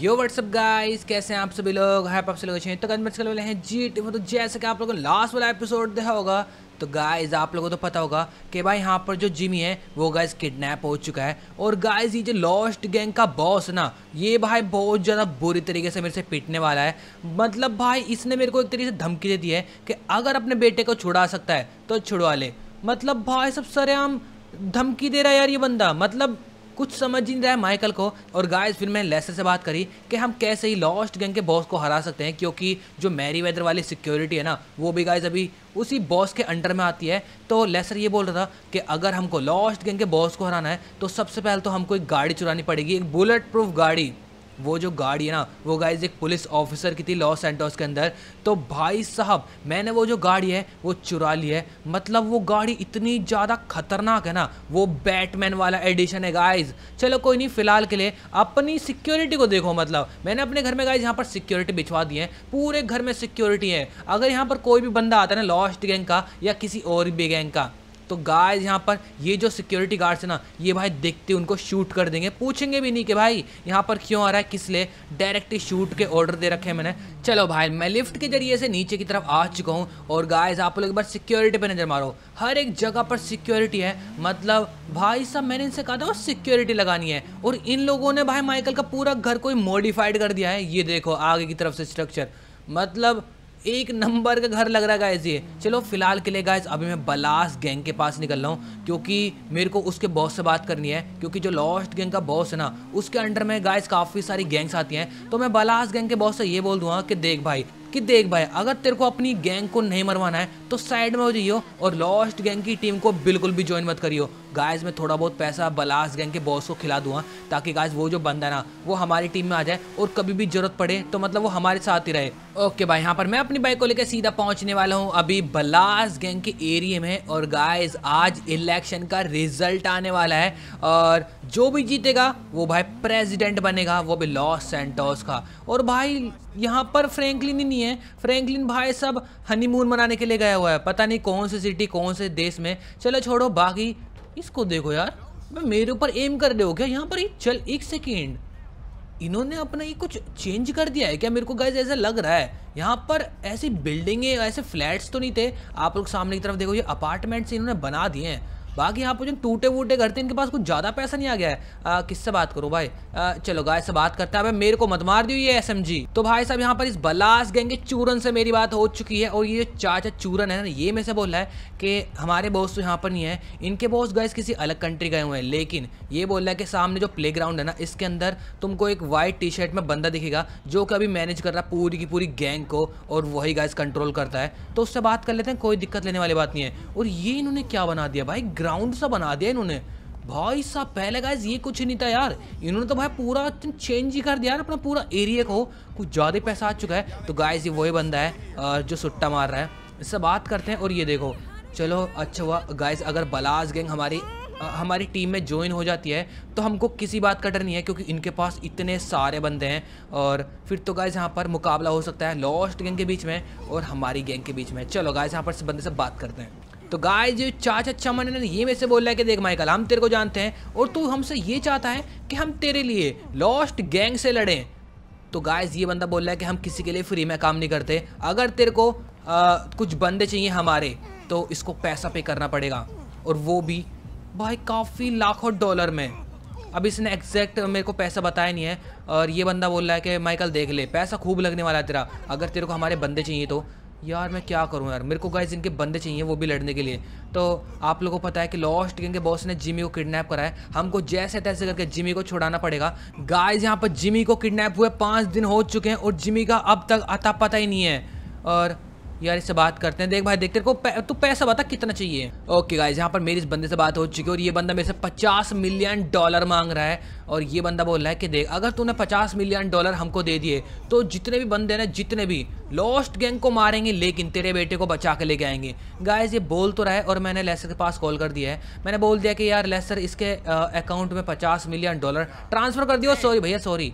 यो WhatsApp guys कैसे हैं आप सभी लोग? है आप सभी लोग अच्छे तो चल वाले हैं, जी टी तो जैसे कि आप लोगों ने लास्ट वाला एपिसोड देखा होगा तो गाइस आप लोगों को तो पता होगा कि भाई यहाँ पर जो जिमी है, वो गाइस किडनैप हो चुका है। और गाइस ये जो लॉस्ट गैंग का बॉस ना, ये भाई बहुत ज़्यादा बुरी तरीके से मेरे से पिटने वाला है। मतलब भाई, इसने मेरे को एक तरीके से धमकी दे दी है कि अगर अपने बेटे को छुड़ा सकता है तो छुड़वा ले। मतलब भाई, सब सरेआम धमकी दे रहा है यार ये बंदा। मतलब कुछ समझ नहीं रहा है माइकल को। और गाइस फिर मैंने लेसर से बात करी कि हम कैसे ही लॉस्ट गैंग के बॉस को हरा सकते हैं, क्योंकि जो मैरी वेदर वाली सिक्योरिटी है ना, वो भी गाइस अभी उसी बॉस के अंडर में आती है। तो लेसर ये बोल रहा था कि अगर हमको लॉस्ट गैंग के बॉस को हराना है तो सबसे पहले तो हमको एक गाड़ी चुरानी पड़ेगी, एक बुलेट प्रूफ गाड़ी। वो जो गाड़ी है ना, वो गाइज़ एक पुलिस ऑफिसर की थी लॉस सेंटोस के अंदर। तो भाई साहब, मैंने वो जो गाड़ी है, वो चुरा ली है। मतलब वो गाड़ी इतनी ज़्यादा खतरनाक है ना, वो बैटमैन वाला एडिशन है गाइज़ चलो कोई नहीं, फ़िलहाल के लिए अपनी सिक्योरिटी को देखो मतलब। मैंने अपने घर में गाइज़ यहाँ पर सिक्योरिटी बिछवा दी है। पूरे घर में सिक्योरिटी है। अगर यहाँ पर कोई भी बंदा आता है ना लॉस्ट गैंग का या किसी और भी गैंग का तो गाइस यहाँ पर ये जो सिक्योरिटी गार्ड्स है ना, ये भाई देखते उनको शूट कर देंगे। पूछेंगे भी नहीं कि भाई, यहाँ पर क्यों आ रहा है, किस लिए? डायरेक्ट ही शूट के ऑर्डर दे रखे हैं मैंने। चलो भाई, मैं लिफ्ट के ज़रिए से नीचे की तरफ़ आ चुका हूँ। और गाइस आप लोग एक बार सिक्योरिटी पर नज़र मारो। हर एक जगह पर सिक्योरिटी है। मतलब भाई साहब, मैंने इनसे कहा था सिक्योरिटी लगानी है। और इन लोगों ने भाई माइकल का पूरा घर कोई मॉडिफाइड कर दिया है। ये देखो, आगे की तरफ़ से स्ट्रक्चर मतलब एक नंबर का घर लग रहा है गाइज़ ये। चलो, फ़िलहाल के लिए गाइज़ अभी मैं बलास गैंग के पास निकल रहा हूँ, क्योंकि मेरे को उसके बॉस से बात करनी है, क्योंकि जो लॉस्ट गैंग का बॉस है ना, उसके अंडर में गाइज़ काफ़ी सारी गैंग्स आती हैं। तो मैं बलास गैंग के बॉस से ये बोल दूँगा कि देख भाई, कि देख भाई, अगर तेरे को अपनी गैंग को नहीं मरवाना है तो साइड में हो जाइयो और लॉस्ट गैंग की टीम को बिल्कुल भी ज्वाइन मत करियो। गाइस में थोड़ा बहुत पैसा बलास गैंग के बॉस को खिला दूँगा ताकि गाइस वो जो बंदा ना, वो हमारी टीम में आ जाए और कभी भी ज़रूरत पड़े तो मतलब वो हमारे साथ ही रहे। ओके भाई, यहाँ पर मैं अपनी बाइक को लेकर सीधा पहुँचने वाला हूँ। अभी बलास गैंग के एरिए में और गाइस आज इलेक्शन का रिज़ल्ट आने वाला है और जो भी जीतेगा, वो भाई प्रेसिडेंट बनेगा, वो भी लॉस सेंटोस का। और भाई, यहाँ पर फ्रैंकलिन ही नहीं है। फ्रैंकलिन भाई सब हनीमून मनाने के लिए गया हुआ है। पता नहीं कौन से सिटी कौन से देश में। चलो छोड़ो, बाकी इसको देखो यार। मैं मेरे ऊपर एम कर रहे हो क्या? यहाँ पर ही। चल, एक सेकेंड इन्होंने अपना ये कुछ चेंज कर दिया है क्या? मेरे को गाइज़ ऐसा लग रहा है। यहाँ पर ऐसी बिल्डिंगे ऐसे फ्लैट्स तो नहीं थे। आप लोग सामने की तरफ़ देखो, ये अपार्टमेंट्स इन्होंने बना दिए हैं। बाकी यहाँ पर जो टूटे वूटे घर थे इनके पास कुछ ज़्यादा पैसा नहीं आ गया है। किससे बात करो भाई? आ, चलो गाय से बात करते हैं। मेरे को मत मार दियो ये एसएमजी तो भाई साहब यहाँ पर इस बलास गैंग के चूरन से मेरी बात हो चुकी है और ये चाचा चूरन है ना ये में से बोल रहा है कि हमारे बॉस तो यहाँ पर नहीं है। इनके बॉस गए किसी अलग कंट्री गए हुए हैं लेकिन ये बोल रहा है कि सामने जो प्ले है ना इसके अंदर तुमको एक वाइट टी शर्ट में बंदा दिखेगा जो कि अभी मैनेज कर रहा है पूरी की पूरी गैंग को और वही गाइस कंट्रोल करता है। तो उससे बात कर लेते हैं कोई दिक्कत लेने वाली बात नहीं है। और ये इन्होंने क्या बना दिया भाई? ग्राउंड सा बना दिया इन्होंने। भाई साहब, पहले गाइज़ ये कुछ नहीं था यार। इन्होंने तो भाई पूरा चेंज ही कर दिया अपना पूरा एरिया को। कुछ ज़्यादा पैसा आ चुका है। तो गाइज़ ये वही बंदा है जो सुट्टा मार रहा है। इससे बात करते हैं और ये देखो। चलो अच्छा हुआ। गाइज़ अगर बलास गैंग हमारी हमारी टीम में ज्वाइन हो जाती है तो हमको किसी बात का डर नहीं है, क्योंकि इनके पास इतने सारे बंदे हैं। और फिर तो गाइज़ यहाँ पर मुकाबला हो सकता है लॉस्ट गैंग के बीच में और हमारी गैंग के बीच में। चलो गाइज़ यहाँ पर बंदे से बात करते हैं। तो गाय जो चाचा चमन ने ये मेरे से बोल है कि देख माइकल हम तेरे को जानते हैं और तू हमसे ये चाहता है कि हम तेरे लिए लॉस्ट गैंग से लड़ें। तो गाइस ये बंदा बोल रहा है कि हम किसी के लिए फ्री में काम नहीं करते। अगर तेरे को आ, कुछ बंदे चाहिए हमारे तो इसको पैसा पे करना पड़ेगा। और वो भी भाई काफ़ी लाखों डॉलर में। अब इसने एग्जैक्ट मेरे को पैसा बताया नहीं है। और ये बंदा बोल रहा है कि माइकल देख ले पैसा खूब लगने वाला है तेरा। अगर तेरे को हमारे बंदे चाहिए तो। यार मैं क्या करूँ यार? मेरे को गाइज़ इनके बंदे चाहिए वो भी लड़ने के लिए। तो आप लोगों को पता है कि लॉस्ट गैंग के बॉस ने जिमी को किडनैप करा है। हमको जैसे तैसे करके जिमी को छुड़ाना पड़ेगा। गाइज़ यहाँ पर जिमी को किडनैप हुए पाँच दिन हो चुके हैं और जिमी का अब तक अता पता ही नहीं है। और यार इससे बात करते हैं। देख भाई, देख तेरे को तू तो पैसा बता कितना चाहिए। ओके गाइज़ यहाँ पर मेरी इस बंदे से बात हो चुकी है और ये बंदा मेरे से पचास मिलियन डॉलर मांग रहा है और ये बंदा बोल रहा है कि देख, अगर तूने पचास मिलियन डॉलर हमको दे दिए तो जितने भी बंदे ना, जितने भी लॉस्ट गैंग को मारेंगे, लेकिन तेरे बेटे को बचा के लेके आएँगे। गाइज़ ये बोल तो रहा है और मैंने लेसर के पास कॉल कर दिया है। मैंने बोल दिया कि यार लेसर इसके अकाउंट में पचास मिलियन डॉलर ट्रांसफ़र कर दियो। सॉरी भैया सॉरी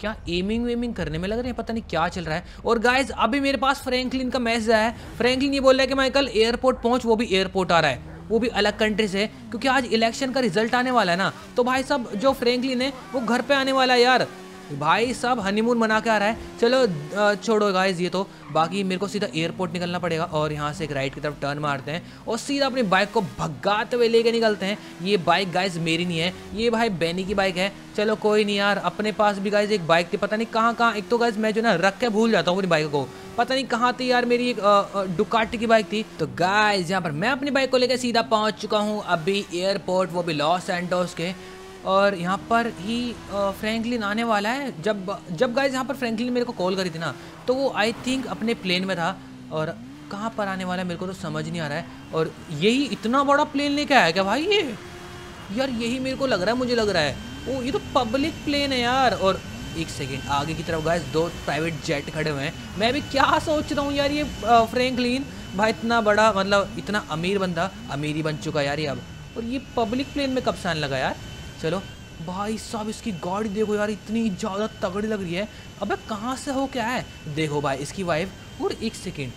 क्या एमिंग वेमिंग करने में लग रहे हैं? पता नहीं क्या चल रहा है। और गाइज़ अभी मेरे पास फ्रैंकलिन का मैसेज आया है। फ्रैंकलिन ये बोल रहा है कि मैं कल एयरपोर्ट पहुँच, वो भी एयरपोर्ट आ रहा है। वो भी अलग कंट्री से क्योंकि आज इलेक्शन का रिज़ल्ट आने वाला है ना। तो भाई साहब, जो फ्रैंकलिन है, वो घर पे आने वाला है यार। भाई सब हनीमून मना के आ रहा है। चलो छोड़ो गाइज़ ये तो। बाकी मेरे को सीधा एयरपोर्ट निकलना पड़ेगा और यहाँ से एक राइट की तरफ़ टर्न मारते हैं और सीधा अपनी बाइक को भगाते हुए लेके निकलते हैं। ये बाइक गाइज़ मेरी नहीं है। ये भाई बैनी की बाइक है। चलो कोई नहीं यार, अपने पास भी गाइज़ एक बाइक थी। पता नहीं कहाँ कहाँ, एक तो गाइज़ मैं जो ना रख के भूल जाता हूँ अपनी बाइक को। पता नहीं कहाँ थी यार मेरी एक डुकाटी की बाइक थी। तो गाइज़ यहाँ पर मैं अपनी बाइक को लेकर सीधा पहुँच चुका हूँ। अभी एयरपोर्ट वो भी लॉस एंटोस के। और यहाँ पर ही फ्रैंकलिन आने वाला है। जब जब गाइज़ यहाँ पर फ्रैंकलिन मेरे को कॉल करी थी ना तो वो आई थिंक अपने प्लेन में था और कहाँ पर आने वाला है मेरे को तो समझ नहीं आ रहा है। और यही इतना बड़ा प्लेन लेके आया क्या भाई ये? यार यही मेरे को लग रहा है, मुझे लग रहा है। ओ, ये तो पब्लिक प्लेन है यार। और एक सेकेंड आगे की तरफ़ गाइज़ दो प्राइवेट जेट खड़े हुए हैं। मैं भी क्या सोच रहा हूँ यार ये फ्रैंकलिन भाई इतना बड़ा मतलब इतना अमीर बंदा, अमीर ही बन चुका यार ये अब। और ये पब्लिक प्लेन में कब से आने लगा यार? चलो। भाई साहब, इसकी गाड़ी देखो यार, इतनी ज़्यादा तगड़ी लग रही है। अबे, कहाँ से हो क्या है? देखो भाई, इसकी वाइफ और एक सेकेंड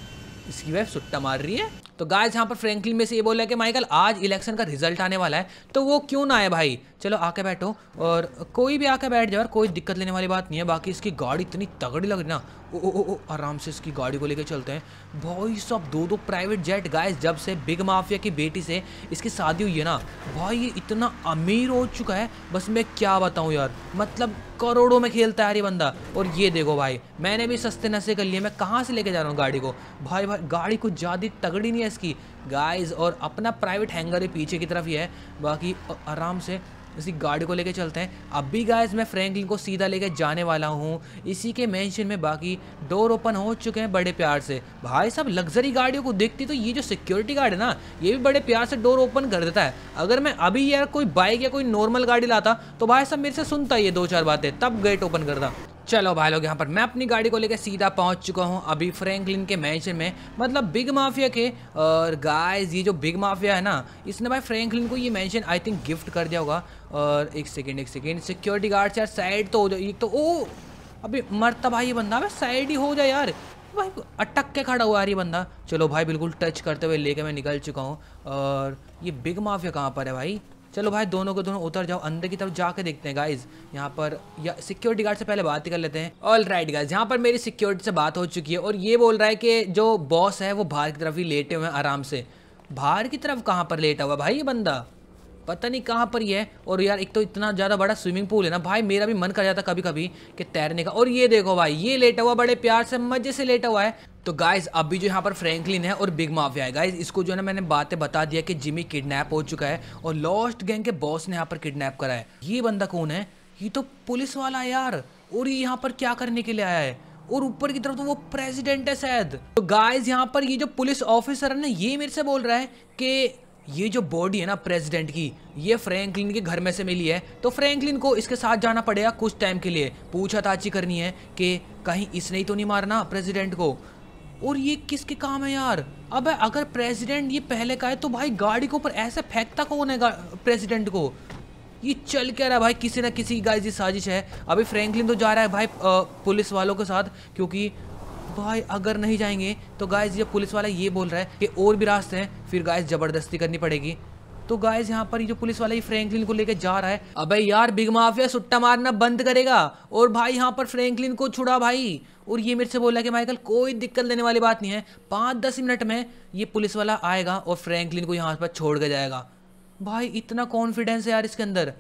इसकी वाइफ सुट्टा मार रही है। तो गाइस यहाँ पर फ्रैंकलिन में से ये बोला कि माइकल आज इलेक्शन का रिज़ल्ट आने वाला है तो वो क्यों ना आए भाई? चलो, आके बैठो। और कोई भी आके बैठ जाए, कोई दिक्कत लेने वाली बात नहीं है। बाकी इसकी गाड़ी इतनी तगड़ी लग रही ना ओ ओ ओ आराम से इसकी गाड़ी को लेकर चलते हैं। भाई, सब दो दो प्राइवेट जेट गाइस जब से बिग माफिया की बेटी से इसकी शादी हुई है ना, भाई, ये इतना अमीर हो चुका है। बस मैं क्या बताऊँ यार मतलब करोड़ों में खेलता है ये बंदा। और ये देखो भाई, मैंने भी सस्ते नशे कर लिए, मैं कहाँ से लेके जा रहा हूँ गाड़ी को? भाई भाई, गाड़ी कुछ ज़्यादा तगड़ी नहीं है इसकी। गाइस और अपना प्राइवेट हैंगर पीछे की तरफ़ ही है। बाकी आराम से इसी गार्ड को लेके चलते हैं। अब भी गाइस मैं फ्रैंकलिन को सीधा लेके जाने वाला हूँ। इसी के मेंशन में बाकी डोर ओपन हो चुके हैं बड़े प्यार से। भाई साहब लग्जरी गाड़ियों को देखती तो ये जो सिक्योरिटी गार्ड है ना, ये भी बड़े प्यार से डोर ओपन कर देता है। अगर मैं अभी यार कोई बाइक या कोई नॉर्मल गाड़ी लाता तो भाई साहब मेरे से सुनता ये दो चार बातें, तब गेट ओपन करता। चलो भाई लोग, यहाँ पर मैं अपनी गाड़ी को लेकर सीधा पहुँच चुका हूँ अभी फ्रैंकलिन के मैंशन में मतलब बिग माफिया के। और गाइस ये जो बिग माफिया है ना, इसने भाई फ्रैंकलिन को ये मैंशन आई थिंक गिफ्ट कर दिया होगा। और एक सेकेंड एक सेकेंड सिक्योरिटी गार्ड यार साइड तो हो जाए एक तो ओ, अभी मरता भाई ये बंदा भाई साइड ही हो जाए यार। भाई, अटक के खड़ा हुआ यार ये बंदा। चलो भाई, बिल्कुल टच करते हुए लेके मैं निकल चुका हूँ। और ये बिग माफिया कहाँ पर है भाई? चलो भाई, दोनों को दोनों उतर जाओ, अंदर की तरफ़ जाके देखते हैं गाइज़ यहाँ पर, या सिक्योरिटी गार्ड से पहले बात ही कर लेते हैं. ऑल राइट गाइज़ यहाँ पर मेरी सिक्योरिटी से बात हो चुकी है और ये बोल रहा है कि जो बॉस है, वो बाहर की तरफ़ ही लेटे हुए हैं आराम से. बाहर की तरफ़ कहाँ पर लेटा हुआ भाई ये बंदा? पता नहीं कहाँ पर ही है. और यार, एक तो इतना ज़्यादा बड़ा स्विमिंग पूल है ना भाई, मेरा भी मन कर जाता कभी कभी कि तैरने का. और ये देखो भाई, ये लेटा हुआ बड़े प्यार से, मज़े से लेटा हुआ है. तो गाइज़ अभी जो यहाँ पर फ्रैंकलिन है और बिग माफिया है। गाइज़ इसको जो है ना मैंने बातें बता दिया कि जिमी किडनैप हो चुका है और लॉस्ट गैंग के बॉस ने यहाँ पर किडनैप करा है। ये बंदा कौन है? ये तो पुलिस वाला है यार। और ये यहाँ पर क्या करने के लिए आया है? और ऊपर की तरफ़ तो वो प्रेसिडेंट है शायद। तो गाइज़ यहाँ पर ये जो पुलिस ऑफिसर है ना, ये मेरे से बोल रहा है कि ये जो बॉडी है ना प्रेसिडेंट की, ये फ्रैंकलिन के घर में से मिली है। तो फ्रैंकलिन को इसके साथ जाना पड़ेगा कुछ टाइम के लिए। पूछा ताची करनी है कि कहीं इसने ही तो नहीं मारना प्रेसिडेंट को। और ये किसके काम है यार? अब अगर प्रेसिडेंट ये पहले का है तो भाई गाड़ी के ऊपर ऐसे फेंकता कौन है प्रेसिडेंट को? ये चल क्या रहा है भाई? किसी ना किसी गाइस ये साजिश है। अभी फ्रैंकलिन तो जा रहा है भाई पुलिस वालों के साथ, क्योंकि भाई अगर नहीं जाएँगे तो गाइस ये पुलिस वाला ये बोल रहा है कि और भी रास्ते हैं, फिर गाइस ज़बरदस्ती करनी पड़ेगी। तो गाइज़ यहाँ पर जो पुलिस वाला ये फ्रैंकलिन को लेकर जा रहा है। अबे यार बिग माफिया सुट्टा मारना बंद करेगा। और भाई, यहाँ पर फ्रैंकलिन को छुड़ा भाई। और ये मेरे से बोला कि माइकल कोई दिक्कत लेने वाली बात नहीं है। पाँच दस मिनट में ये पुलिस वाला आएगा और फ्रैंकलिन को यहाँ पर छोड़ के जाएगा। भाई, इतना कॉन्फिडेंस है यार इसके अंदर।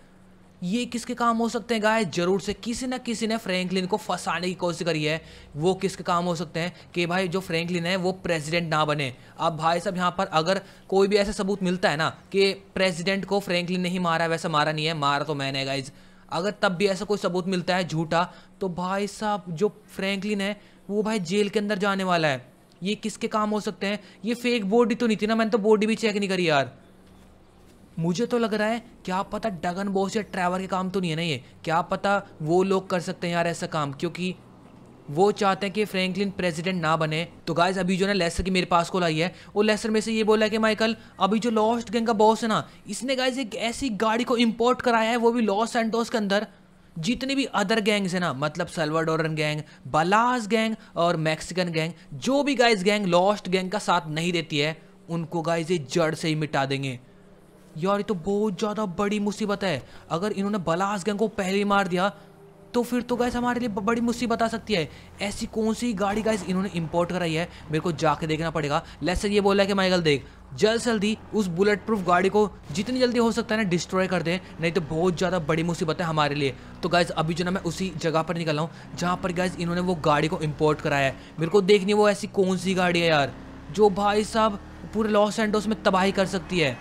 ये किसके काम हो सकते हैं गाय ज़रूर से किसी ना किसी ने फ्रैंकलिन को फंसाने की कोशिश करी है। वो किसके काम हो सकते हैं कि भाई जो फ्रैंकलिन है, वो प्रेसिडेंट ना बने। अब भाई साहब, यहाँ पर अगर कोई भी ऐसा सबूत मिलता है ना कि प्रेसिडेंट को फ्रैंकलिन नहीं मारा, वैसा मारा नहीं है, मारा तो मैंने गाइज़ अगर तब भी ऐसा कोई सबूत मिलता है झूठा तो भाई साहब, जो फ्रैंकलिन है, वो भाई जेल के अंदर जाने वाला है। ये किसके काम हो सकते हैं? ये फेक बॉडी तो नहीं थी ना, मैंने तो बॉडी भी चेक नहीं करी यार। मुझे तो लग रहा है, क्या पता डगन बॉस या ट्रैवर के काम तो नहीं है ना ये? क्या पता वो लोग कर सकते हैं यार ऐसा काम? क्योंकि वो चाहते हैं कि फ्रैंकलिन प्रेसिडेंट ना बने। तो गाइज़ अभी जो ना लेसर की मेरे पास कॉल आई है। वो लेसर में से ये बोला है कि माइकल, अभी जो लॉस्ट गैंग का बॉस है ना, इसने गाइज़ एक ऐसी गाड़ी को इम्पोर्ट कराया है, वो भी लॉस एंडोस के अंदर। जितने भी अदर गैंग्स है ना मतलब सल्वाडोरन गैंग, बलास गैंग और मैक्सिकन गैंग, जो भी गाइज़ गैंग, लॉस्ट गैंग का साथ नहीं देती है, उनको गाइज़ ये जड़ से ही मिटा देंगे। यार, ये तो बहुत ज़्यादा बड़ी मुसीबत है। अगर इन्होंने बलास गैंग को पहले मार दिया तो फिर तो गैस हमारे लिए बड़ी मुसीबत आ सकती है। ऐसी कौन सी गाड़ी गैस इन्होंने इंपोर्ट कराई है? मेरे को जाके देखना पड़ेगा। लेट्स ये बोला है कि माइकल देख, जल्द से जल्दी उस बुलेट प्रूफ गाड़ी को जितनी जल्दी हो सकता है ना डिस्ट्रॉय कर दे, नहीं तो बहुत ज़्यादा बड़ी मुसीबत है हमारे लिए। तो गैस अभी जो ना, मैं उसी जगह पर निकल हूँ, जहाँ पर गैस इन्होंने वो गाड़ी को इम्पोर्ट कराया है। मेरे को देखनी वो ऐसी कौन सी गाड़ी है यार, जो भाई साहब पूरे लॉस एंडोस में तबाही कर सकती है।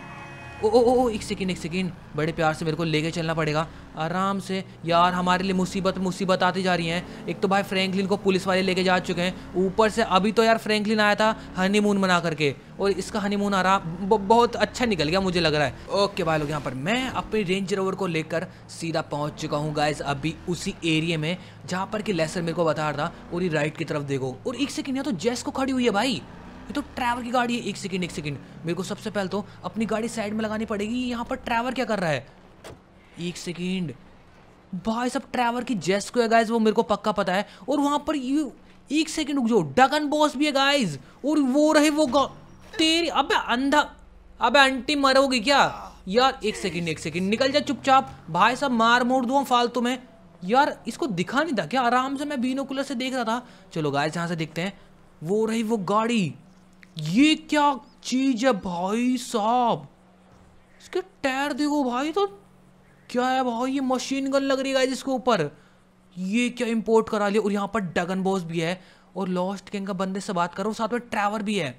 ओ ओ ओ एक सेकेंड एक सेकेंड बड़े प्यार से मेरे को लेके चलना पड़ेगा। आराम से। यार, हमारे लिए मुसीबत मुसीबत आती जा रही हैं। एक तो भाई फ्रैंकलिन को पुलिस वाले लेके जा चुके हैं। ऊपर से अभी तो यार फ्रैंकलिन आया था हनीमून मना करके। और इसका हनीमून आ रहा बहुत अच्छा निकल गया मुझे लग रहा है। ओके भाई लोग, यहाँ पर मैं अपनी रेंज रोवर को लेकर सीधा पहुँच चुका हूँ गाइज़ अभी उसी एरिए में, जहाँ पर कि लेसर मेरे को बता रहा था। और राइट की तरफ़ देखो। और एक सेकेंड यहाँ तो जेस को खड़ी हुई है भाई। ये तो ट्रैवल की गाड़ी है। एक सेकंड एक सेकंड मेरे को सबसे पहले तो अपनी गाड़ी साइड में लगानी पड़ेगी। यहाँ पर ट्रैवल क्या कर रहा है? एक सेकंड भाई सब ट्रैवल की जेस्ट को है गाइज़ वो मेरे को पक्का पता है। और वहाँ पर यू एक सेकंड रुक डगन बॉस भी है गाइज़ और वो रहे वो तेरी अबे अंधा अबे आंटी मरोगी क्या? यार, एक सेकंड एक सेकंड निकल जा चुपचाप। भाई सब मार मोड़ दूँ फालतू में। यार, इसको दिखा नहीं था क्या? आराम से मैं बीनोकुलर से देख रहा था। चलो गाइस यहाँ से देखते हैं। वो रही वो गाड़ी। ये क्या चीज़ है भाई साहब? इसके टायर देखो भाई तो क्या है भाई? ये मशीन गन लग रही है इसके ऊपर। ये क्या इंपोर्ट करा लिया? और यहाँ पर डगन बॉस भी है। और लॉस्ट किंग का बंदे से बात करो साथ में ट्रैवर भी है।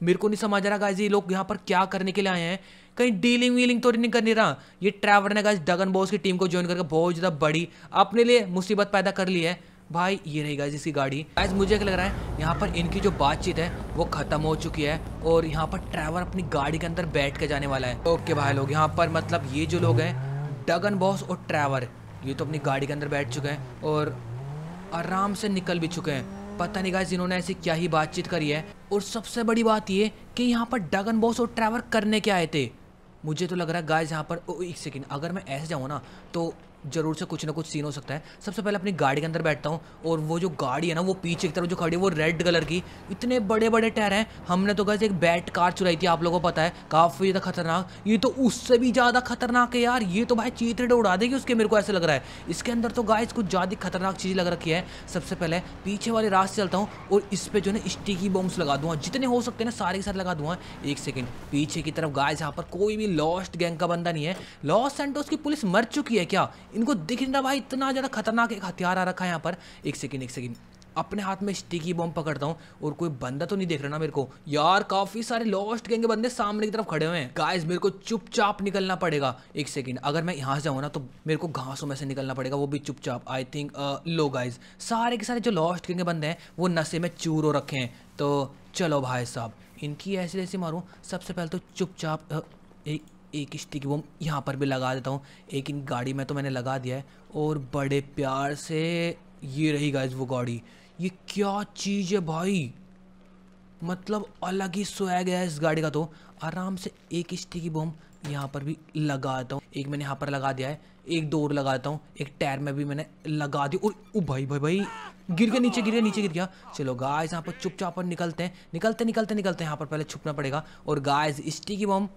मेरे को नहीं समझ रहा गाइज़ ये लोग यहाँ पर क्या करने के लिए आए हैं। कहीं डीलिंग वीलिंग तो नहीं करनी रहा। ये ट्रैवर ने गाइज़ डगन बॉस की टीम को ज्वाइन करके बहुत ज़्यादा बड़ी, अपने लिए मुसीबत पैदा कर ली है। भाई, ये नहीं रहेगा जिसकी गाड़ी। गाइज़ मुझे क्या लग रहा है, यहाँ पर इनकी जो बातचीत है, वो खत्म हो चुकी है और यहाँ पर ड्राइवर अपनी गाड़ी के अंदर बैठ के जाने वाला है। ओके भाई लोग, यहाँ पर मतलब ये जो लोग हैं डगन बॉस और ट्रैवर ये तो अपनी गाड़ी के अंदर बैठ चुके हैं और आराम से निकल भी चुके हैं। पता नहीं गाइज़ इन्होंने ऐसी क्या ही बातचीत करी है। और सबसे बड़ी बात ये कि यहाँ पर डगन बॉस और ट्रैवर करने के आए थे। मुझे तो लग रहा है गाइज़ यहाँ पर, ओ, एक सेकेंड अगर मैं ऐसे जाऊँ ना तो ज़रूर से कुछ ना कुछ सीन हो सकता है। सबसे पहले अपनी गाड़ी के अंदर बैठता हूँ और वो जो गाड़ी है ना, वो पीछे की तरफ़ जो खड़ी है, वो रेड कलर की। इतने बड़े बड़े टायर हैं। हमने तो गैस एक बैट कार चुराई थी, आप लोगों को पता है। काफ़ी ज़्यादा खतरनाक। ये तो उससे भी ज़्यादा खतरनाक है यार। ये तो भाई चीतरे उड़ा देगी उसके, मेरे को ऐसे लग रहा है। इसके अंदर तो गाइस कुछ ज़्यादा खतरनाक चीज़ लग रखी है। सबसे पहले पीछे वाले रास्ते चलता हूँ और इस पर जो है स्टिकी बॉम्ब्स लगा दूँगा। जितने हो सकते हैं ना, सारे के साथ लगा दूँगा। एक सेकेंड पीछे की तरफ़ गाइस यहाँ पर कोई भी लॉस्ट गैंग का बंदा नहीं है। लॉस सेंटोस की पुलिस मर चुकी है क्या? इनको दिख नहीं रहा भाई, इतना ज़्यादा खतरनाक एक हथियार आ रखा है यहाँ पर। एक सेकेंड एक सेकेंड। अपने हाथ में स्टिकी बॉम्ब पकड़ता हूँ और कोई बंदा तो नहीं देख रहा ना मेरे को। यार, काफ़ी सारे लॉस्ट गैंग के बंदे सामने की तरफ़ खड़े हुए हैं। गाइस मेरे को चुपचाप निकलना पड़ेगा। एक सेकंड, अगर मैं यहाँ से जाऊँ ना तो मेरे को घासों में से निकलना पड़ेगा, वो भी चुपचाप। आई थिंक लो गाइज़ सारे के सारे जो लॉस्ट गैंग के बंदे हैं, वो नशे में चूर हो रखे हैं। तो चलो भाई साहब, इनकी ऐसे ऐसे मारूँ। सबसे पहले तो चुपचाप एक स्टिक बम यहाँ पर भी लगा देता हूँ। एक इन गाड़ी में तो मैंने लगा दिया है। और बड़े प्यार से ये रही गाइज़ वो गाड़ी। ये क्या चीज़ है भाई? मतलब अलग ही स्वैग है इस गाड़ी का तो। आराम से एक स्टिकी बम यहाँ पर भी लगा देता हूँ। एक मैंने यहाँ पर लगा दिया है। एक डोर लगा देता हूँ। एक टायर में भी मैंने लगा दी। और ओ भाई भाई भाई। गिर गया, नीचे गिर गया, नीचे गिर गया। चलो गाइस यहाँ पर चुपचाप पर निकलते हैं। निकलते निकलते निकलते यहाँ पर पहले छुपना पड़ेगा। और गाइस स्टिकी बॉम्ब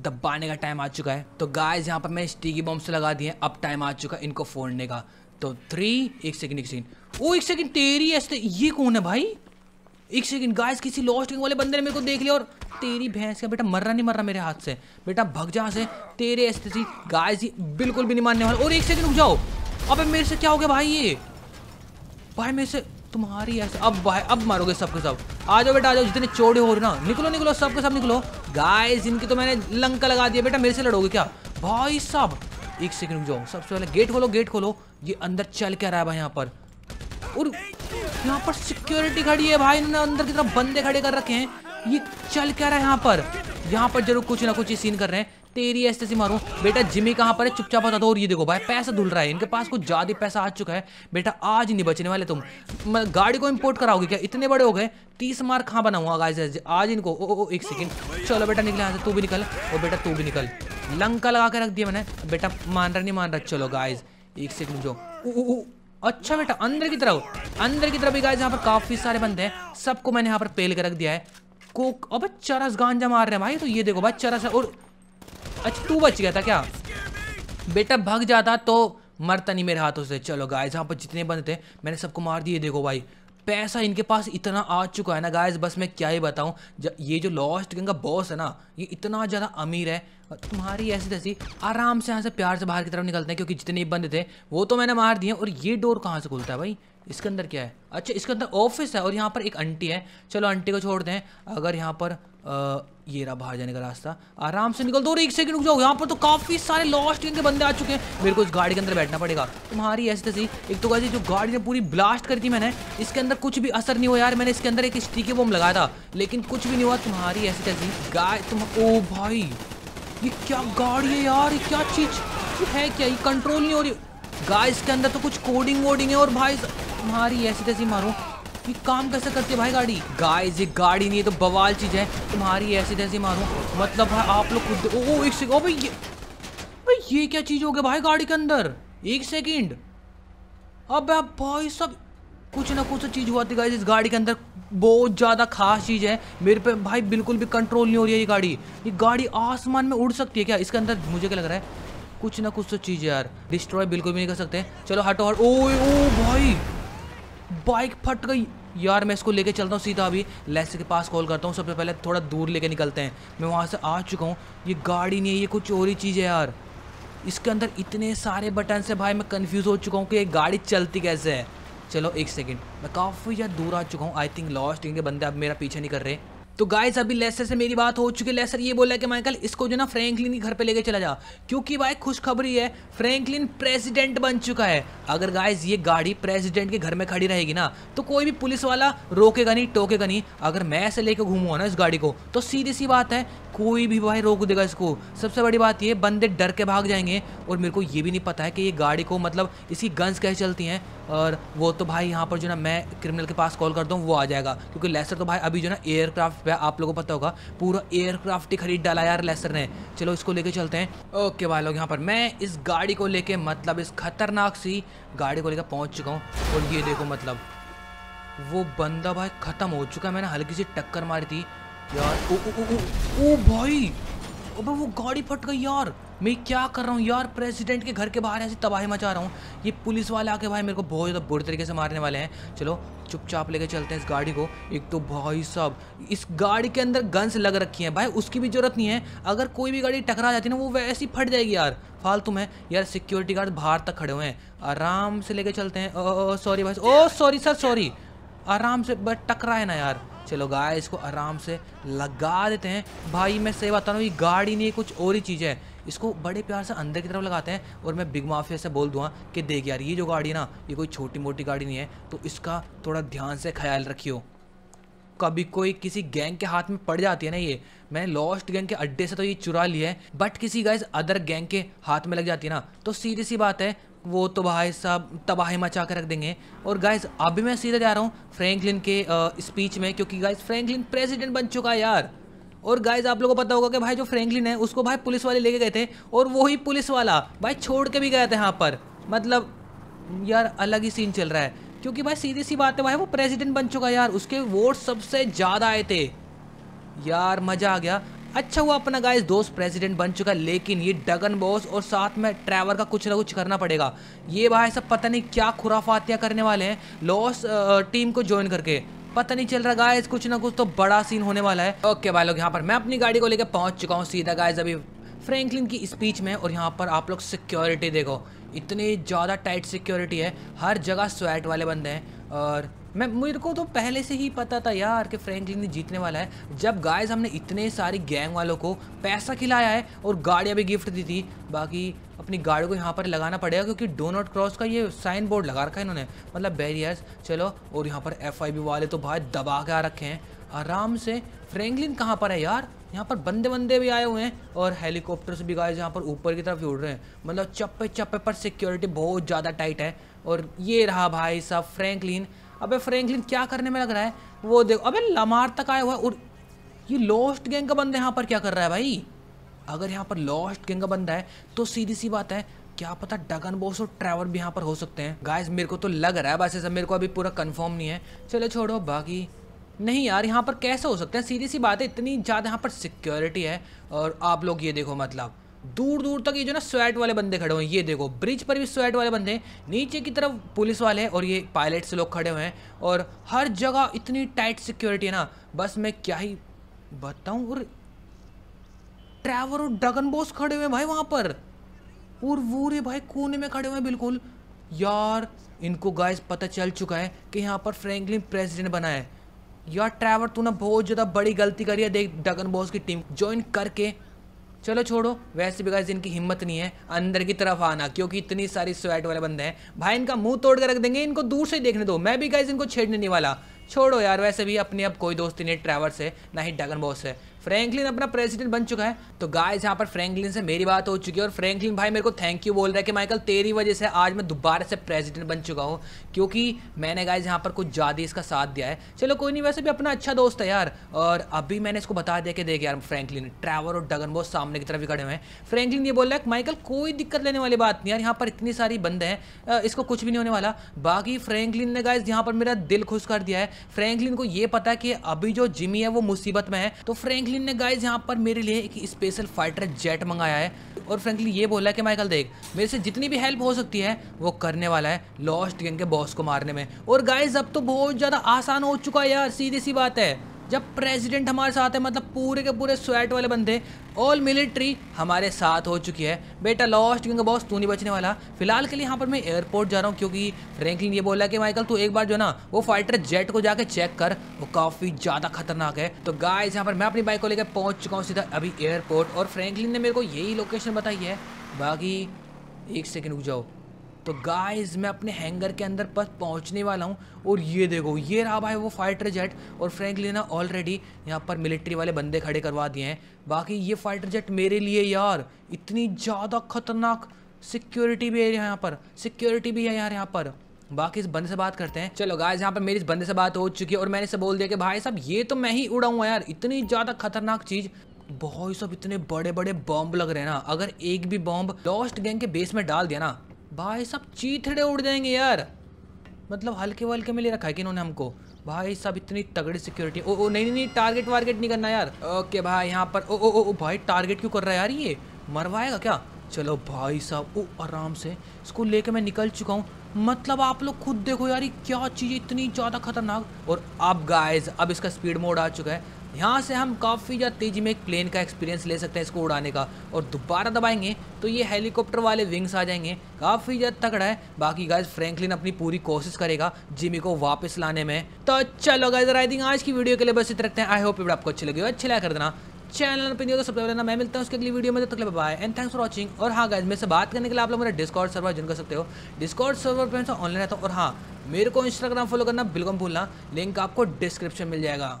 दबाने का टाइम आ चुका है। तो गाइस यहाँ पर मैं स्टीगी बॉम्ब से लगा दिए अब टाइम आ चुका है इनको फोड़ने का। तो थ्री एक सेकंड एक सेकंड ओ, एक सेकंड तेरी ऐसे ये कौन है भाई? एक सेकंड गाइस किसी लॉस्ट वाले बंदे ने मेरे को देख लिया और तेरी भैंस का बेटा मर रहा, नहीं मर रहा मेरे हाथ से। बेटा भग जा से, तेरे ऐसे गाइस ये बिल्कुल भी नहीं मानने वाला। और एक सेकंड रुक जाओ। अबे मेरे से क्या हो गया भाई ये? भाई मेरे से तुम्हारी ऐसे अब भाई, अब मारोगे सबके सब। आ जाओ बेटा, आ जाओ, जितने चौड़े हो रहे ना, निकलो निकलो, सबके सब निकलो। गाइस इनकी तो मैंने लंका लगा दिया, बेटा, मेरे से लड़ोगे क्या? भाई साहब, एक सेकंड रुक जाओ। सबसे पहले गेट खोलो गेट खोलो। ये अंदर चल क्या रहा है भाई यहाँ पर? और यहाँ पर सिक्योरिटी खड़ी है भाई, इन्होंने अंदर की तरफ़ बंदे खड़े कर रखे हैं। ये चल क्या रहा है यहाँ पर? यहाँ पर ज़रूर कुछ ना कुछ सीन कर रहे हैं। तेरी ऐसे से मारूं। बेटा जिमी कहाँ पर है? चुपचाप बता दो। और ये देखो भाई पैसा धुल रहा है। इनके पास कुछ ज़्यादा पैसा आ चुका है। बेटा आज नहीं बचने वाले तुम। गाड़ी को इम्पोर्ट कराओगे क्या? इतने बड़े हो गए। तीस मार कहाँ बनाऊँगा गाइस आज इनको। ओ, ओ, ओ एक सेकंड चलो बेटा निकले तू भी निकल। और बेटा तू भी निकल। लंका लगा के रख दिया मैंने। बेटा मान रहा नहीं मान रहा? चलो गाइज़ एक सेकंड जो। अच्छा बेटा अंदर की तरफ़। अंदर की तरफ़ भी यहाँ पर काफ़ी सारे बंदे हैं। सबको मैंने यहाँ पर पेल के रख दिया है। कोक अब चरस गांजा मार रहे हैं भाई। तो ये देखो भाई चरस और अच्छा तू बच गया था क्या? बेटा, भग जाता तो मरता नहीं मेरे हाथों से। चलो गाइस यहाँ पर जितने बंद थे, मैंने सबको मार दिए। देखो भाई, पैसा इनके पास इतना आ चुका है ना गाइस बस मैं क्या ही बताऊँ ये जो लॉस्ट गंग का बॉस है ना, ये इतना ज़्यादा अमीर है। तुम्हारी ऐसी तैसी आराम से यहाँ से प्यार से बाहर की तरफ़ निकलते हैं, क्योंकि जितने बंद थे, वो तो मैंने मार दिए और ये डोर कहाँ से खुलता है भाई? इसके अंदर क्या है? अच्छा इसके अंदर ऑफ़िस है और यहाँ पर एक आंटी है। चलो आंटी को छोड़ दें। अगर यहाँ पर आ, ये रहा बाहर जाने का रास्ता। आराम से निकल दो और एक सेकंड रुक जाओ। यहाँ पर तो काफ़ी सारे लॉस्ट के बंदे आ चुके हैं। मेरे को इस गाड़ी के अंदर बैठना पड़ेगा। तुम्हारी ऐसी तैसी एक तो गाड़ी जो गाड़ी ने पूरी ब्लास्ट करी थी मैंने इसके अंदर कुछ भी असर नहीं हुआ यार। मैंने इसके अंदर एक स्टीके बम लगाया था। लेकिन कुछ भी नहीं हुआ। तुम्हारी ऐसी तैसी गाय तुम ओ भाई ये क्या गाड़ी है यार? ये क्या चीज़? है क्या? ये कंट्रोल नहीं हो रही। गाय इसके अंदर तो कुछ कोडिंग वोडिंग है और भाई तुम्हारी ऐसी तैसी मारो। ये काम कैसे करती है भाई गाड़ी? गाय ये गाड़ी नहीं है तो बवाल चीज़ है। तुम्हारी ऐसी तैसी मारो। मतलब भाई, आप लोग खुद ओ एक सेकंड भाई, ये भाई, ये क्या चीज़ हो गया भाई गाड़ी के अंदर? एक सेकंड अब भाई सब कुछ ना कुछ चीज़ हुआ थी गाइस इस गाड़ी के अंदर बहुत ज़्यादा खास चीज़ है। मेरे पे भाई बिल्कुल भी कंट्रोल नहीं हो रही है ये गाड़ी। ये गाड़ी आसमान में उड़ सकती है क्या? इसके अंदर मुझे क्या लग रहा है? कुछ ना कुछ तो चीज़ है यार। डिस्ट्रॉय बिल्कुल भी नहीं कर सकते। चलो हटो, हट। ओ ओ भाई! बाइक फट गई। यार, मैं इसको लेके चलता हूँ सीधा अभी। लेस के पास कॉल करता हूँ, सबसे पहले थोड़ा दूर लेके निकलते हैं। मैं वहाँ से आ चुका हूँ। ये गाड़ी नहीं है, ये कुछ और ही चीज़ है यार। इसके अंदर इतने सारे बटन से भाई, मैं कन्फ्यूज़ हो चुका हूँ कि ये गाड़ी चलती कैसे है। चलो, एक सेकेंड मैं काफ़ी ज़्यादा दूर आ चुका हूँ। आई थिंक लॉस्ट इनके बंदे अब मेरा पीछे नहीं कर रहे। तो गाइस अभी लेसर से मेरी बात हो चुकी है। लेसर ये बोला कि माइकल इसको जो ना फ्रैंकलिन के घर पे लेके चला जा। क्योंकि भाई, खुशखबरी है फ्रैंकलिन प्रेसिडेंट बन चुका है। अगर गाइस ये गाड़ी प्रेसिडेंट के घर में खड़ी रहेगी ना तो कोई भी पुलिस वाला रोकेगा नहीं, टोकेगा नहीं। अगर मैं ऐसे लेके घूमूँगा ना इस गाड़ी को तो सीधी सी बात है, कोई भी भाई रोक देगा इसको। सबसे बड़ी बात ये, बंदे डर के भाग जाएँगे। और मेरे को ये भी नहीं पता है कि ये गाड़ी को मतलब इसकी गन्स कैसे चलती हैं। और वो तो भाई यहाँ पर जो ना मैं क्रिमिनल के पास कॉल करता हूँ वो आ जाएगा। क्योंकि लेसर तो भाई अभी जो ना एयरक्राफ्ट पे आप लोगों को पता होगा पूरा एयरक्राफ्ट ही खरीद डाला यार लेसर ने। चलो इसको लेके चलते हैं। ओके भाई लोग यहाँ पर मैं इस गाड़ी को लेके मतलब इस खतरनाक सी गाड़ी को लेकर पहुँच चुका हूँ। और ये देखो मतलब वो बंदा भाई ख़त्म हो चुका है। मैंने हल्की सी टक्कर मारी थी। यार ओ ओ ओ ओ, ओ भाई! अबे वो गाड़ी फट गई यार। मैं क्या कर रहा हूँ यार? प्रेसिडेंट के घर के बाहर ऐसी तबाही मचा रहा हूँ। ये पुलिस वाले आके भाई मेरे को बहुत ज़्यादा बुरे तरीके से मारने वाले हैं। चलो, चुपचाप लेके चलते हैं इस गाड़ी को। एक तो भाई साहब, इस गाड़ी के अंदर गन्स लग रखी हैं। भाई, उसकी भी ज़रूरत नहीं है। अगर कोई भी गाड़ी टकरा जाती है ना, वो वैसी फट जाएगी यार। फालतू में। यार सिक्योरिटी गार्ड बाहर तक खड़े हुए हैं। आराम से लेके चलते हैं। सॉरी भाई। ओ सॉरी सर सॉरी आराम से, बस टकराए ना यार। चलो गाय इसको आराम से लगा देते हैं। भाई, मैं सही बता रहा हूँ ये गाड़ी नहीं, कुछ और ही चीज़ है। इसको बड़े प्यार से अंदर की तरफ़ लगाते हैं और मैं बिग माफिया से बोल दूँगा कि देख यार, ये जो गाड़ी ना, ये कोई छोटी मोटी गाड़ी नहीं है तो इसका थोड़ा ध्यान से ख्याल रखियो। कभी कोई किसी गैंग के हाथ में पड़ जाती है ना ये, मैंने लॉस्ट गैंग के अड्डे से तो ये चुरा लिया है बट किसी गाइज़ अदर गैंग के हाथ में लग जाती है ना तो सीधी सी बात है, वो तो भाई साहब तबाही मचा कर रख देंगे। और गाइज़ अभी मैं सीधे जा रहा हूँ फ्रैंकलिन के स्पीच में, क्योंकि गाइज़ फ्रैंकलिन प्रेसिडेंट बन चुका है यार। और गाइज़ आप लोगों को पता होगा कि भाई जो फ्रैंकलिन है, उसको भाई पुलिस वाले लेके गए थे और वही पुलिस वाला, भाई छोड़ के भी गया था यहाँ पर। मतलब यार, अलग ही सीन चल रहा है। क्योंकि भाई सीधी सी बात है, भाई वो प्रेसिडेंट बन चुका यार, उसके वोट सबसे ज़्यादा आए थे। यार, मज़ा आ गया। अच्छा हुआ अपना गाइस दोस्त प्रेसिडेंट बन चुका है, लेकिन ये डगन बॉस और साथ में ट्रैवर का कुछ ना कुछ करना पड़ेगा। ये भाई सब पता नहीं क्या खुराफातियाँ करने वाले हैं। लॉस टीम को ज्वाइन करके। पता नहीं चल रहा। गाइस कुछ ना कुछ तो बड़ा सीन होने वाला है। ओके भाई लोग, यहाँ पर मैं अपनी गाड़ी को लेकर पहुँच चुका हूँ सीधा गाइस अभी फ्रैंकलिन की स्पीच में, और यहाँ पर आप लोग सिक्योरिटी देखो। इतनी ज़्यादा टाइट सिक्योरिटी है। हर जगह स्वेट वाले बंदे हैं, और मैं, मेरे को तो पहले से ही पता था यार कि फ्रैंकलिन जीतने वाला है। जब गाइस हमने इतने सारी गैंग वालों को पैसा खिलाया है, और गाड़ियाँ भी गिफ्ट दी थी, बाकी अपनी गाड़ी को यहाँ पर लगाना पड़ेगा क्योंकि डो नॉट क्रॉस का ये साइन बोर्ड लगा रखा है इन्होंने। मतलब बैरियर्स चलो, और यहाँ पर एफआईबी वाले तो भाई दबा के आ रखे हैं। आराम से फ्रैंकलिन कहाँ पर है यार? यहाँ पर बंदे बंदे भी आए हुए हैं और हेलीकॉप्टर्स भी गाइस यहाँ पर ऊपर की तरफ़ उड़ रहे हैं। मतलब चप्पे चप्पे पर सिक्योरिटी बहुत ज़्यादा टाइट है। और ये रहा भाई साहब फ्रैंकलिन अबे फ्रैंकलिन क्या करने में लग रहा है? वो देखो, अबे लमार तक आया हुआ है और ये लॉस्ट गैंग का बंदा यहाँ पर क्या कर रहा है भाई? अगर यहाँ पर लॉस्ट गैंग का बंदा है तो सीधी सी बात है, क्या पता डगन बोस और ट्रैवल भी यहाँ पर हो सकते हैं। गाइस मेरे को तो लग रहा है, बस ऐसा मेरे को अभी पूरा कंफर्म नहीं है। चलो छोड़ो, बाकी नहीं यार, यहाँ पर कैसे हो सकते हैं? सीधी सी बात है, इतनी ज़्यादा यहाँ पर सिक्योरिटी है, और आप लोग ये देखो मतलब दूर दूर तक ये जो ना स्वेट वाले बंदे खड़े हुए हैं, ये देखो ब्रिज पर भी स्वेट वाले बंदे नीचे की तरफ़ पुलिस वाले हैं, और ये पायलट से लोग खड़े हुए हैं, और हर जगह इतनी टाइट सिक्योरिटी है ना, बस मैं क्या ही बताऊँ, और ट्रैवर और ड्रगन बॉस खड़े हुए हैं भाई वहाँ पर। और वो रे भाई कोने में खड़े हुए हैं, बिल्कुल। यार, इनको गाइस पता चल चुका है कि यहाँ पर फ्रैंकलिन प्रेसिडेंट बना है। यार ट्रैवर तूने बहुत ज़्यादा बड़ी गलती करी है, देख डगन बॉस की टीम ज्वाइन करके। चलो छोड़ो, वैसे भी गाइस इनकी हिम्मत नहीं है अंदर की तरफ़ आना, क्योंकि इतनी सारी स्वेट वाले बंदे हैं। भाई, इनका मुँह तोड़ के रख देंगे, इनको दूर से देखने दो। मैं भी गाइस इनको छेड़ने नहीं वाला। छोड़ो यार, वैसे भी अपने अब कोई दोस्ती नहीं ट्रैवर से, ना ही डगन बॉस से। फ्रैंकलिन अपना प्रेसिडेंट बन चुका है। तो गाइस यहाँ पर फ्रैंकलिन से मेरी बात हो चुकी है और फ्रैंकलिन भाई मेरे को थैंक यू बोल रहा है कि माइकल तेरी वजह से आज मैं दोबारा से प्रेसिडेंट बन चुका हूँ, क्योंकि मैंने गाइस यहाँ पर कुछ ज़्यादा इसका साथ दिया है। चलो कोई नहीं, वैसे भी अपना अच्छा दोस्त है यार, और अभी मैंने इसको बता दिया कि देख यार, फ्रैंकलिन ट्रैवर और डगन बहुत सामने की तरफ़ ही खड़े हुए हैं। फ्रैंकलिन ये बोल रहा है माइकल कोई दिक्कत लेने वाली बात नहीं यार, यहाँ पर इतनी सारी बंदे हैं इसको कुछ भी नहीं होने वाला। बाकी फ्रैंकलिन ने गाइस यहाँ पर मेरा दिल खुश कर दिया है। फ्रैंकलिन को ये पता है कि अभी जो जिमी है वो मुसीबत में है तो फ्रैंकलिन ने गाइज़ यहाँ पर मेरे लिए एक स्पेशल फाइटर जेट मंगाया है। और फ्रेंकली ये बोला कि माइकल देख, मेरे से जितनी भी हेल्प हो सकती है, वो करने वाला है लॉस्ट गैंग के बॉस को मारने में। और गाइज़ अब तो बहुत ज़्यादा आसान हो चुका है यार, सीधी सी बात है। जब प्रेसिडेंट हमारे साथ है मतलब पूरे के पूरे स्वेट वाले बंदे ऑल मिलिट्री हमारे साथ हो चुकी है। बेटा लॉस्ट क्योंकि बॉस तू नहीं बचने वाला। फ़िलहाल के लिए यहाँ पर मैं एयरपोर्ट जा रहा हूँ, क्योंकि फ्रैंकलिन ये बोला कि माइकल तू एक बार जो ना, वो फाइटर जेट को जाके चेक कर। वो काफ़ी ज़्यादा खतरनाक है। तो गाइस यहाँ पर मैं अपनी बाइक को लेकर पहुँच चुका हूँ सीधा अभी एयरपोर्ट और फ्रैंकलिन ने मेरे को यही लोकेशन बताई है। बाकी एक सेकेंड रुक जाओ। तो गाइस मैं अपने हैंगर के अंदर बस पहुँचने वाला हूँ और ये देखो, ये रहा भाई वो फाइटर जेट और फ्रेंकली ना ऑलरेडी यहाँ पर मिलिट्री वाले बंदे खड़े करवा दिए हैं। बाकी ये फाइटर जेट मेरे लिए यार इतनी ज़्यादा खतरनाक सिक्योरिटी भी है यहाँ पर सिक्योरिटी भी है यार यहाँ पर। बाकी इस बंदे से बात करते हैं। चलो गाइस यहाँ पर मेरी इस बंदे से बात हो चुकी है और मैंने इसे बोल दिया कि भाई साहब, ये तो मैं ही उड़ाऊँगा यार, इतनी ज़्यादा खतरनाक चीज़। बहुत सब इतने बड़े बड़े बॉम्ब लग रहे हैं ना, अगर एक भी बॉम्ब लॉस्ट गैंग के बेस में डाल दिया ना भाई, सब चीथड़े उड़ जाएँगे यार। मतलब हल्के वल्के में ले रखा है कि इन्होंने हमको? भाई, सब इतनी तगड़ी सिक्योरिटी ओ ओ, नहीं नहीं टारगेट वारगेट नहीं करना यार। ओके भाई, यहाँ पर ओ ओ ओ भाई टारगेट क्यों कर रहा है यार ये? मरवाएगा क्या? चलो भाई साहब, ओ, आराम से। इसको लेके मैं निकल चुका हूँ। मतलब आप लोग खुद देखो यार, ये क्या चीज़ इतनी ज़्यादा खतरनाक। और अब गाइस अब इसका स्पीड मोड आ चुका है। यहाँ से हम काफ़ी ज़्यादा तेज़ी में एक प्लेन का एक्सपीरियंस ले सकते हैं इसको उड़ाने का। और दोबारा दबाएँगे तो ये हेलीकॉप्टर वाले विंग्स आ जाएँगे। काफ़ी ज़्यादा तगड़ा है। बाकी गाइज़ फ्रैंकलिन अपनी पूरी कोशिश करेगा जिमी को वापस लाने में। तो चलो गाइज़ आई थिंक आज की वीडियो के लिए बस इतना रखते हैं। आई होप वीडियो आपको अच्छी लगी हो। अच्छी लगा कर देना चैनल पर नहीं तो सब्सक्राइब करना। मैं मिलता हूँ उसके अगली वीडियो में। तक bye and thanks for watching और हाँ गाइज़ मेरे से बात करने के लिए आप लोग मेरा डिस्कॉर्ड सर्वर ज्वाइन कर सकते हो। डिस्कॉर्ड सर्वर पर ऑनलाइन रहता हूँ। और हाँ मेरे को इंस्टाग्राम फॉलो करना बिल्कुल भूलना। लिंक आपको डिस्क्रिप्शन मिल जाएगा।